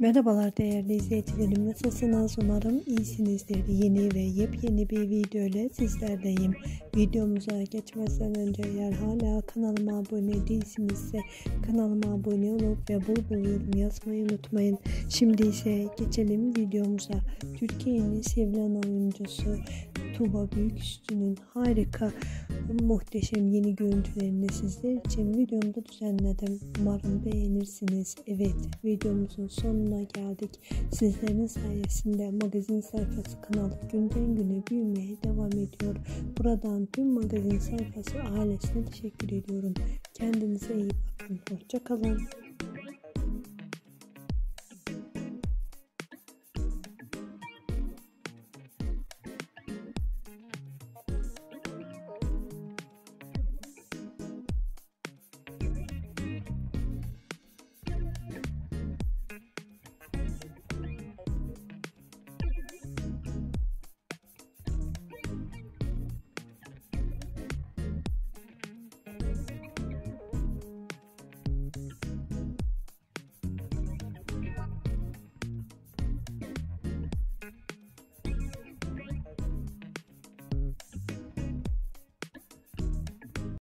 Merhabalar değerli izleyicilerim. Nasılsınız? Umarım iyisinizdir. Yeni ve yepyeni bir video ile sizlerdeyim videomuza geçmeden önce eğer hala kanalıma abone değilsinizse kanalıma abone olup ve bul bul yorum yazmayı unutmayın. Şimdi ise geçelim videomuza. Türkiye'nin sevilen oyuncusu Tuğba Büyüküstü'nün harika muhteşem yeni görüntülerini sizler için videomda düzenledim. Umarım beğenirsiniz. Evet videomuzun sonuna geldik. Sizlerin sayesinde magazin sayfası kanalı günden güne büyümeye devam ediyor. Buradan tüm magazin sayfası ailesine teşekkür ediyorum. Kendinize iyi bakın. Hoşçakalın.